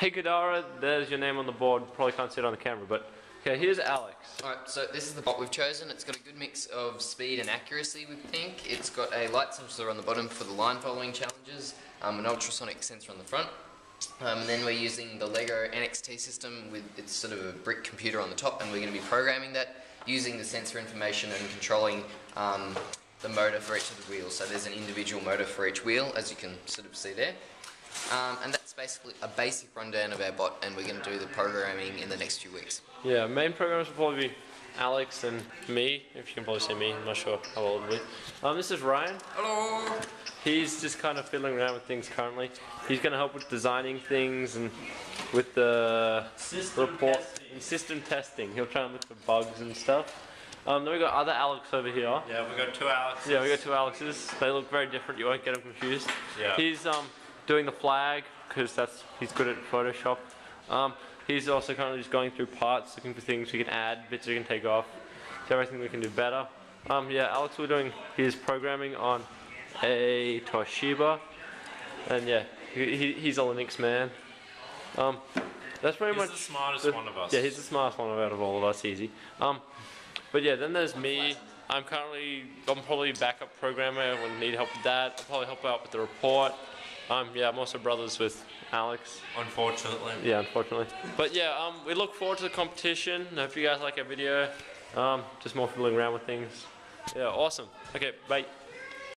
Hey Codarra, there's your name on the board. Probably can't see it on the camera, but okay, here's Alex. Alright, so this is the bot we've chosen. It's got a good mix of speed and accuracy, we think. It's got a light sensor on the bottom for the line following challenges, um, an ultrasonic sensor on the front. Um, and then we're using the Lego NXT system with its sort of a brick computer on the top, and we're going to be programming that using the sensor information and controlling um, the motor for each of the wheels. So there's an individual motor for each wheel, as you can sort of see there. Um, and that's basically a basic rundown of our bot, and we're going to do the programming in the next few weeks. Yeah, main programmers will probably be Alex and me, if you can probably see me. I'm not sure how old we. Um, this is Ryan. Hello! He's just kind of fiddling around with things currently. He's going to help with designing things and with the System report testing. and system testing. He'll try and look for bugs and stuff. Um, then we got other Alex over here. Yeah, we got two Alexes. Yeah, we got two Alexes. They look very different. You won't get them confused. Yeah. He's um doing the flag because that's he's good at Photoshop. Um, he's also currently just going through parts, looking for things we can add, bits we can take off, so everything we can do better. Um, yeah, Alex, we're doing his programming on a Toshiba, and yeah, he, he, he's a Linux man. Um, that's pretty He's much the smartest the- one of us. Yeah, he's the smartest one out of all of us, easy. Um, but yeah, then there's me. I'm currently, I'm probably a backup programmer. Would need help with that. I'll probably help out with the report. Um, yeah, I'm also brothers with Alex. Unfortunately. Yeah, unfortunately. But yeah, um, we look forward to the competition. I hope you guys like our video. Um, just more fiddling around with things. Yeah, awesome. Okay, bye.